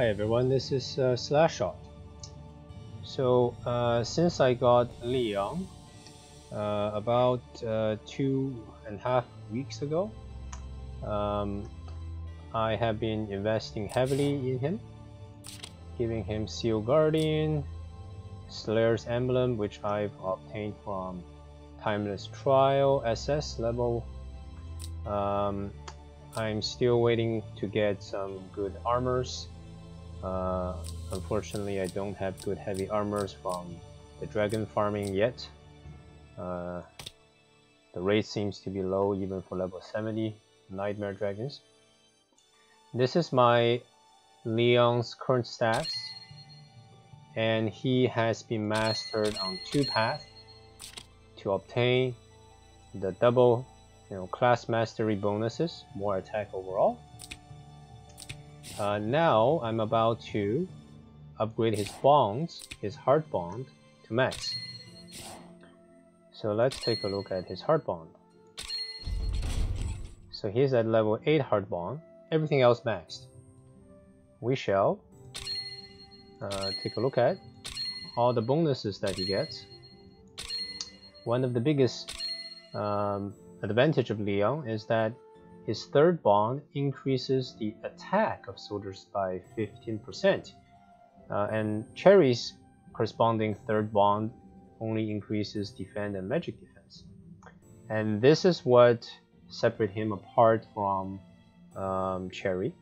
Hi everyone, this is uh, Slashshot. So uh, since I got Leon uh, about uh, two and a half weeks ago, um, I have been investing heavily in him, giving him Seal Guardian, Slayer's Emblem, which I've obtained from Timeless Trial SS level. Um, I'm still waiting to get some good armors uh, unfortunately, I don't have good heavy armors from the dragon farming yet. Uh, the rate seems to be low even for level 70 nightmare dragons. This is my Leon's current stats and he has been mastered on two paths to obtain the double you know class mastery bonuses more attack overall uh, now I'm about to upgrade his bonds, his heart bond, to max. So let's take a look at his heart bond. So he's at level 8 heart bond, everything else maxed. We shall uh, take a look at all the bonuses that he gets. One of the biggest um, advantage of Leon is that his third bond increases the attack of soldiers by 15%, uh, and Cherie's corresponding third bond only increases defense and magic defense. And this is what separate him apart from um, Cherie.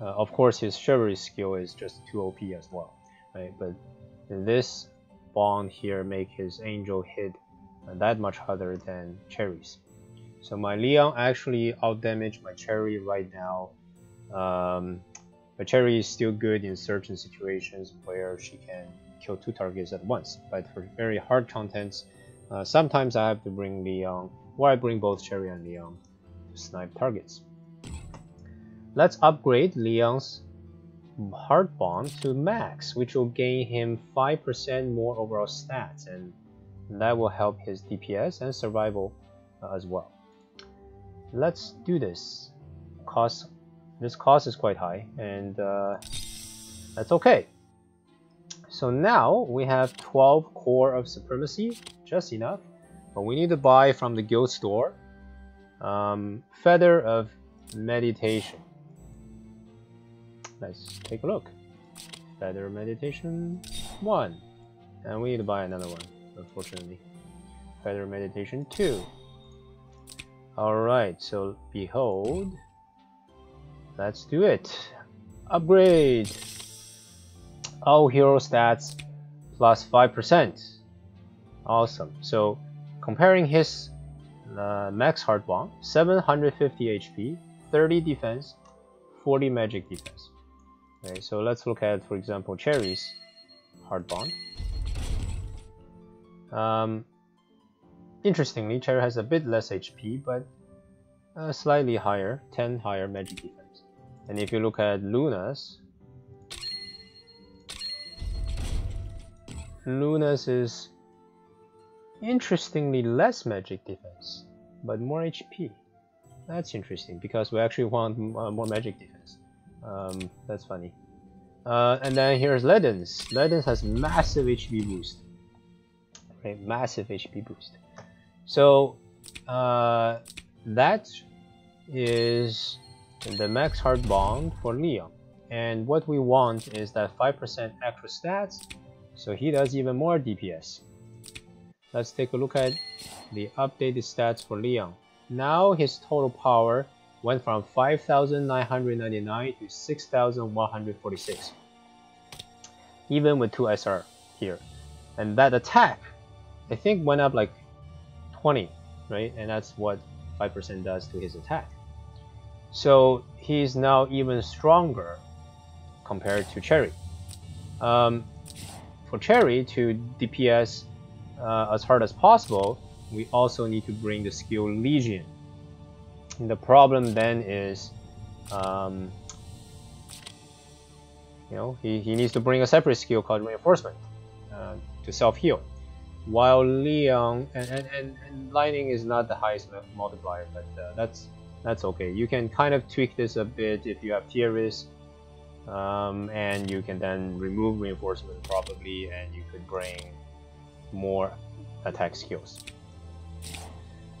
Uh, of course, his chivalry skill is just too OP as well, right? But this bond here make his angel hit that much harder than Cherie's. So my Leon actually outdamaged my Cherie right now. Um, but Cherie is still good in certain situations where she can kill two targets at once. But for very hard contents, uh, sometimes I have to bring Leon, or I bring both Cherie and Leon to snipe targets. Let's upgrade Leon's Heart Bond to max, which will gain him 5% more overall stats, and that will help his DPS and survival uh, as well let's do this. Cost this cost is quite high, and uh, that's okay. So now we have 12 core of supremacy, just enough. But we need to buy from the guild store um, feather of meditation. Let's take a look. Feather meditation one, and we need to buy another one. Unfortunately, feather meditation two. Alright, so behold. Let's do it. Upgrade. All hero stats plus 5%. Awesome. So comparing his uh, max heart bond, 750 HP, 30 defense, 40 magic defense. Okay, so let's look at, for example, Cherie's heart bond. Um, Interestingly, Cherie has a bit less HP, but uh, slightly higher, 10 higher magic defense. And if you look at Luna's, Luna's is interestingly less magic defense, but more HP. That's interesting because we actually want uh, more magic defense. Um, that's funny. Uh, and then here's Ledin's. Ledin's has massive HP boost. Right, massive HP boost. So uh, that is the max heart bond for Leon. And what we want is that 5% extra stats, so he does even more DPS. Let's take a look at the updated stats for Leon. Now his total power went from 5,999 to 6,146. Even with 2 SR here. And that attack, I think went up like 20, right? And that's what 5% does to his attack. So he's now even stronger compared to Cherie. Um, for Cherie to DPS uh, as hard as possible, we also need to bring the skill Legion. And the problem then is, um, you know, he, he needs to bring a separate skill called Reinforcement uh, to self-heal while Leon and, and, and, and, Lightning is not the highest multiplier, but uh, that's that's okay. You can kind of tweak this a bit if you have Tiaris um, and you can then remove reinforcement probably, and you could bring more attack skills.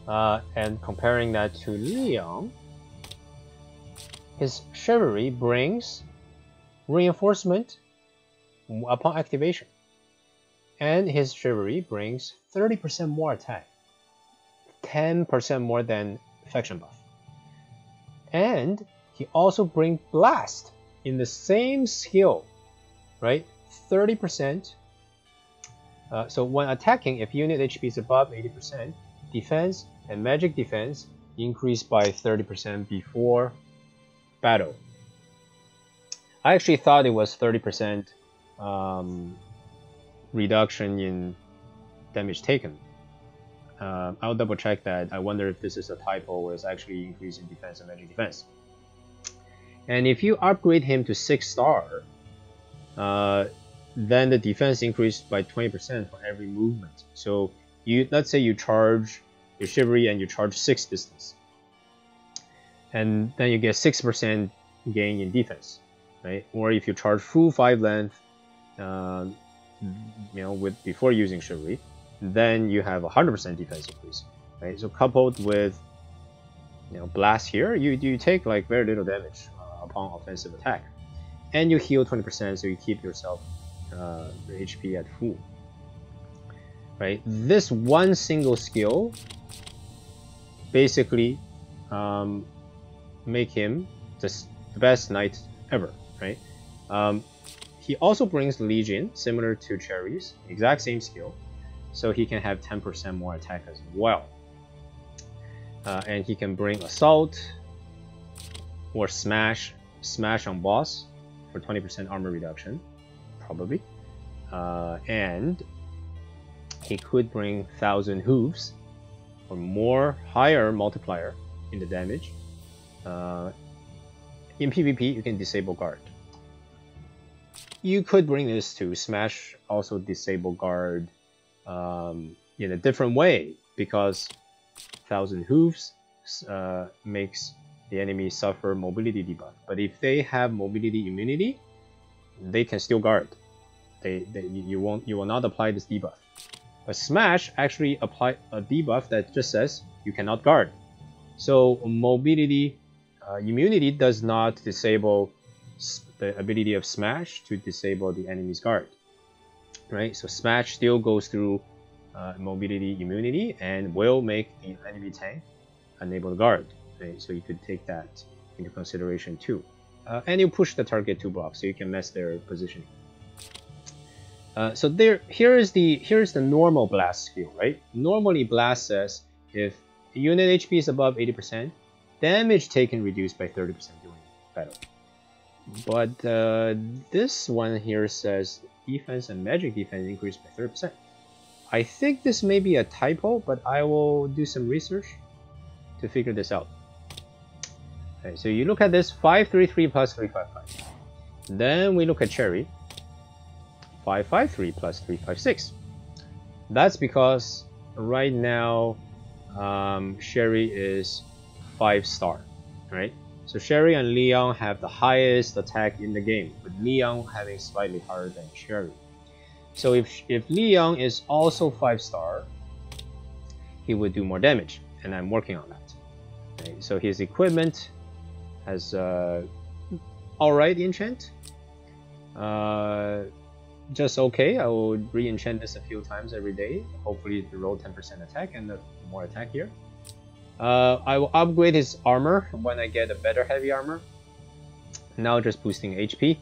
Uh, and comparing that to Leon, his chivalry brings reinforcement upon activation, and his chivalry brings 30% more attack, 10% more than faction buff, and he also brings blast in the same skill, right? 30%. Uh, so when attacking, if unit HP is above 80%, defense and magic defense increase by 30% before battle. I actually thought it was 30% um, reduction in damage taken. Uh, I'll double check that. I wonder if this is a typo or it's actually increasing defense and magic defense. And if you upgrade him to 6 star, uh, then the defense increased by 20% for every movement. So you let's say you charge your chivalry and you charge 6 distance. And then you get 6% gain in defense, right? Or if you charge full 5 length, uh, you know, with before using chivalry, then you have 100% defense increase, right? So coupled with you know blast here, you you take like very little damage upon offensive attack. And you heal 20% so you keep yourself uh, HP at full. Right? This one single skill basically um, make him the, the best knight ever, right? Um, he also brings Legion, similar to Cherie's, exact same skill, so he can have 10% more attack as well. Uh, and he can bring Assault or Smash Smash on boss for 20% armor reduction, probably. Uh, and he could bring 1000 hooves or more higher multiplier in the damage. Uh, in PvP, you can disable guard. You could bring this to Smash, also disable guard um, in a different way because 1000 hooves uh, makes the enemy suffer mobility debuff. But if they have mobility immunity, they can still guard. They, they you won't you will not apply this debuff. But Smash actually apply a debuff that just says you cannot guard. So mobility uh, immunity does not disable the ability of Smash to disable the enemy's guard. Right? So Smash still goes through uh, mobility immunity and will make the enemy tank unable to guard right? So you could take that into consideration too. Uh, and you push the target two blocks so you can mess their positioning. Uh, so there, here is the here is the normal blast skill, right? Normally, blast says if unit HP is above 80%, damage taken reduced by 30% during battle. But uh, this one here says defense and magic defense increased by 30%. I think this may be a typo, but I will do some research to figure this out. Okay, so you look at this 533 plus 355. Then we look at Cherie 553 plus 356. That's because right now um, Cherie is 5 star, right? So Cherie and Leon have the highest attack in the game, with Leon having slightly higher than Cherie. So if, if Leon is also 5 star, he would do more damage, and I'm working on that. Okay, so his equipment has uh, alright enchant. Uh, just okay. I will re-enchant this a few times every day. Hopefully to roll 10% attack and more attack here. Uh, I will upgrade his armor when I get a better heavy armor. Now just boosting HP.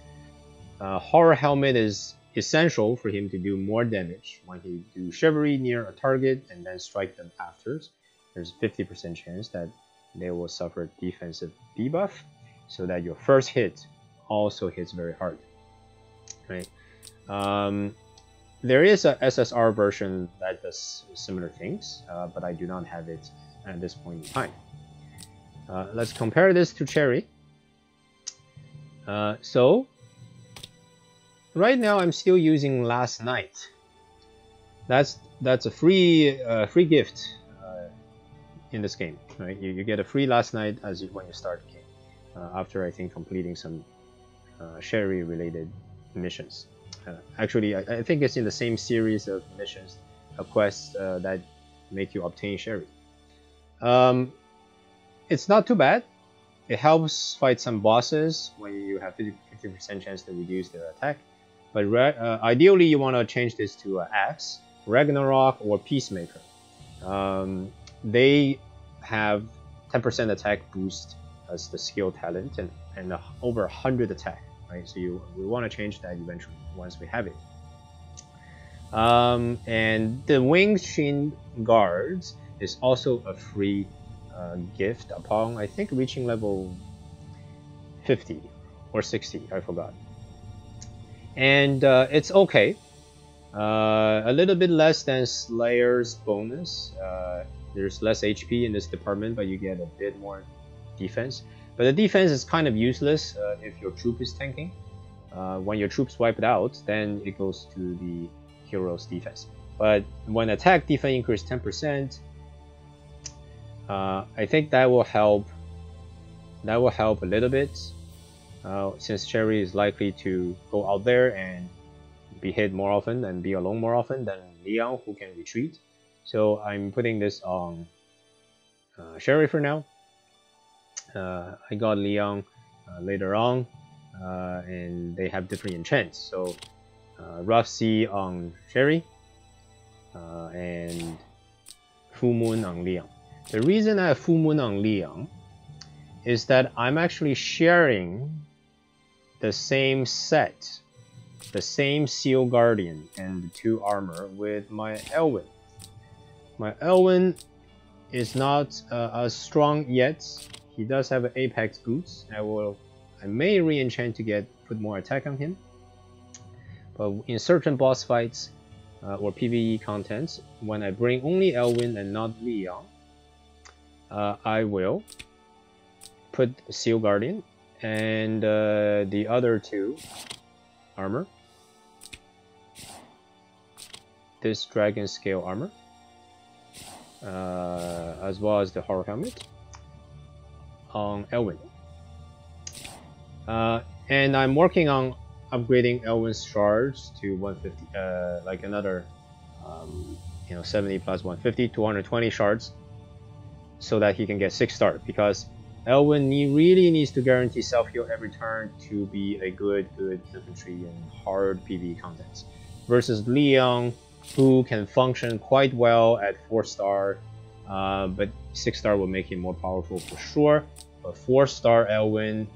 Uh, Horror Helmet is essential for him to do more damage when he do Chivalry near a target and then strike them after. There's 50% chance that they will suffer defensive debuff so that your first hit also hits very hard right um, there is a SSR version that does similar things uh, but I do not have it at this point in time uh, let's compare this to Cherie uh, so right now I'm still using last night. that's that's a free uh, free gift in this game, right? You, you get a free last night as you, when you start the game, uh, after I think completing some uh, Cherie related missions. Uh, actually, I, I, think it's in the same series of missions, a quest uh, that make you obtain Cherie. Um, it's not too bad. It helps fight some bosses when you have 50% chance to reduce their attack. But uh, ideally, you want to change this to uh, Axe, Ragnarok, or Peacemaker. Um, they have 10% attack boost as the skill talent and, and over 100 attack, right? So you we want to change that eventually once we have it. Um, and the Winged Shin Guards is also a free uh, gift upon, I think, reaching level 50 or 60, I forgot. And uh, it's okay. Uh, a little bit less than Slayer's bonus. Uh, there's less HP in this department, but you get a bit more defense. But the defense is kind of useless uh, if your troop is tanking. Uh, when your troops wipe it out, then it goes to the hero's defense. But when attack defense increase 10%, uh, I think that will help. That will help a little bit, uh, since Cherie is likely to go out there and be hit more often and be alone more often than Leon, who can retreat. So I'm putting this on uh, Cherie for now. Uh, I got Leon uh, later on, uh, and they have different enchants. So Rough Sea on Cherie, and Full Moon on Leon. The reason I have Full Moon on Leon is that I'm actually sharing the same set, the same Seal Guardian and the two armor with my Elwin. My Elwin is not uh, as strong yet. He does have Apex boots. I will, I may re-enchant to get put more attack on him. But in certain boss fights uh, or PVE contents, when I bring only Elwin and not Leon, uh, I will put Seal Guardian and uh, the other two armor. This Dragon Scale armor uh, as well as the horror helmet on Elwin. Uh, and I'm working on upgrading Elwin's shards to 150, uh, like another, um, you know, 70 plus 150, 220 shards, so that he can get six star. Because need, really needs to guarantee self heal every turn to be a good, good infantry in hard PvE contents. Versus Leon, who can function quite well at 4 star, uh, but 6 star will make him more powerful for sure. But 4 star Elwin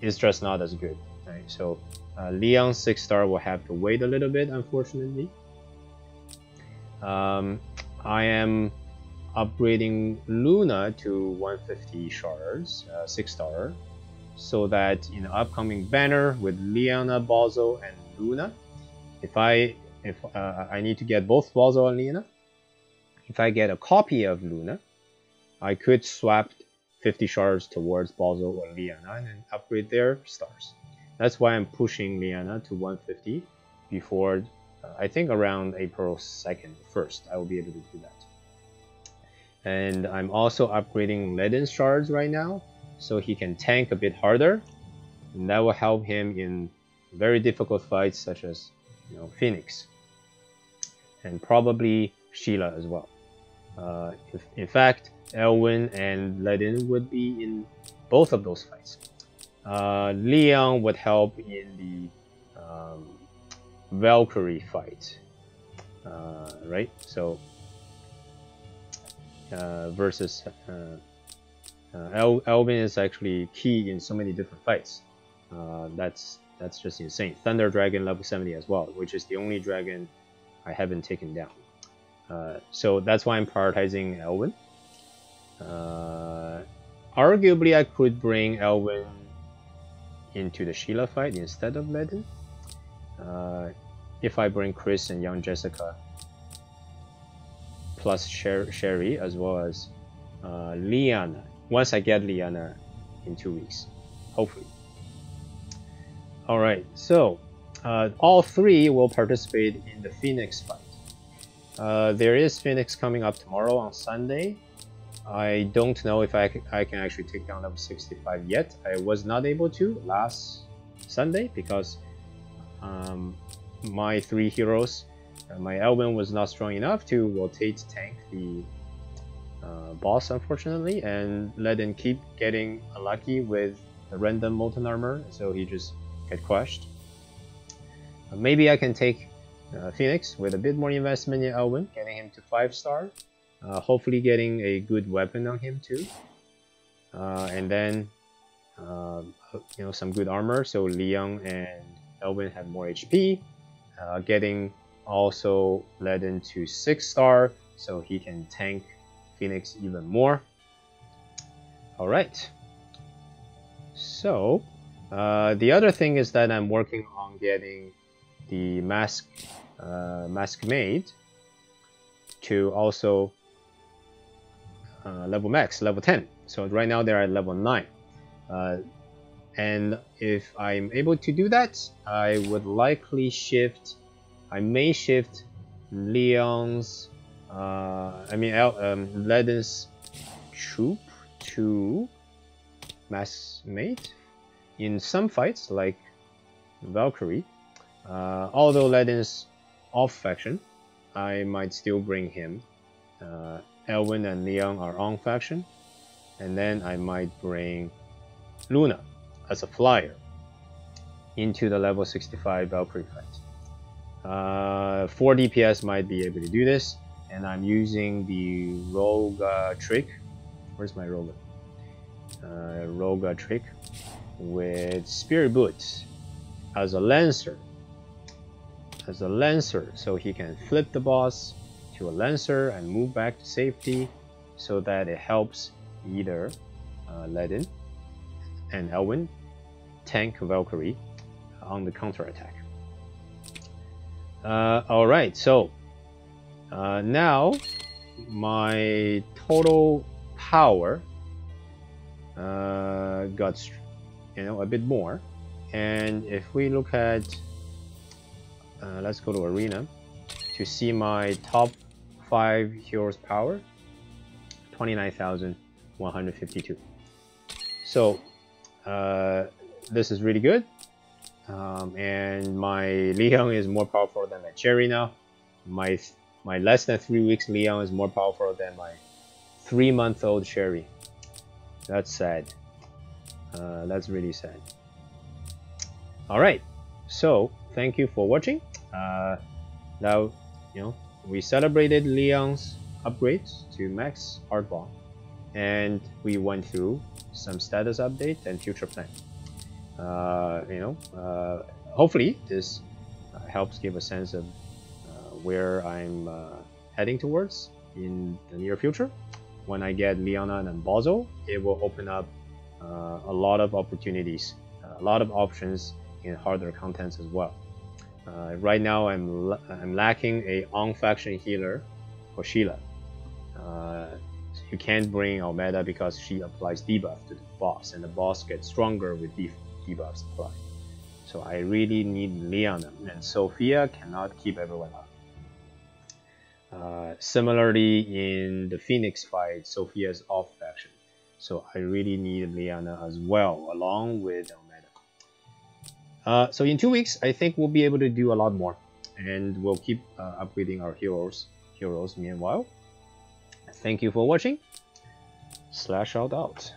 is just not as good. Right? So uh, Leon 6 star will have to wait a little bit, unfortunately. Um, I am upgrading Luna to 150 shards, uh, 6 star, so that in the upcoming banner with Liana, Bozel, and Luna, if I if uh, I need to get both Bozel and Luna, if I get a copy of Luna, I could swap 50 shards towards Bozel or Liana and upgrade their stars. That's why I'm pushing Liana to 150 before, uh, I think around April 2nd, 1st, I will be able to do that. And I'm also upgrading Ledin shards right now, so he can tank a bit harder, and that will help him in very difficult fights such as you know, Phoenix and probably Sheila as well. Uh, if, in fact, Elwin and Ledin would be in both of those fights. Uh, Leon would help in the um, Valkyrie fight, uh, right? So versus uh, uh, Elwin is actually key in so many different fights. that's that's just insane. Thunder Dragon level 70 as well, which is the only dragon I haven't taken down. Uh, so that's why I'm prioritizing Elwin. Uh, arguably, I could bring Elwin into the Sheila fight instead of Ledin. Uh, if I bring Chris and young Jessica plus Sher Cherie as well as uh, Liana. Once I get Liana in two weeks, hopefully. All right, so uh, all three will participate in the Phoenix fight. Uh, there is Phoenix coming up tomorrow on Sunday. I don't know if I, I can actually take down level 65 yet. I was not able to last Sunday because um, my three heroes, uh, my Elwin was not strong enough to rotate tank the uh, boss unfortunately and let him keep getting unlucky with the random molten armor so he just get crushed. Uh, maybe I can take uh, Phoenix with a bit more investment in Elwin, getting him to 5 star. Uh, hopefully getting a good weapon on him too. Uh, and then um, you know some good armor so Leon and Elwin have more HP. Getting also led into 6 star so he can tank Phoenix even more. Alright. So, uh, the other thing is that I'm working on getting the mask, uh, mask made to also uh, level max, level 10. So right now they're at level 9. Uh, and if I'm able to do that, I would likely shift, I may shift Leon's uh, I mean, um, Ledin's troop to mass mate in some fights, like Valkyrie. Uh, although Ledin's off faction, I might still bring him. Uh, Elwin and Leon are on faction, and then I might bring Luna as a flyer into the level 65 Valkyrie fight. Uh, 4 DPS might be able to do this, and I'm using the Rohga trick. Where's my Rogue? Uh, Rohga trick with Spirit Boots as a Lancer. As a Lancer, so he can flip the boss to a Lancer and move back to safety so that it helps either uh, Ledin and Elwin tank Valkyrie on the counter attack. Uh, Alright, so uh, now, my total power uh, got, you know, a bit more. And if we look at, uh, let's go to arena to see my top five heroes power, 29,152. So uh, this is really good. Um, and my Leon is more powerful than my Cherie now. My my less than three weeks Leon is more powerful than my three month old Cherie. That's sad. Uh, that's really sad. Alright, so thank you for watching. Uh, now, you know, we celebrated Leon's upgrades to max hardball and we went through some status update and future plan. Uh, you know, uh, hopefully this uh, helps give a sense of where I'm uh, heading towards in the near future. When I get Liana and Bozel, it will open up uh, a lot of opportunities, uh, a lot of options in harder contents as well. Uh, right now, I'm I'm lacking a on faction healer for Sheila. Uh, you can't bring Almeda because she applies debuff to the boss, and the boss gets stronger with debuffs supply. So I really need Liana, and Sophia cannot keep everyone up. Uh, similarly, in the Phoenix fight, Sophia's off faction. So I really need Liana as well, along with Almeda. Uh, so in two weeks, I think we'll be able to do a lot more. And we'll keep uh, upgrading our heroes, heroes meanwhile. Thank you for watching. Slash out out.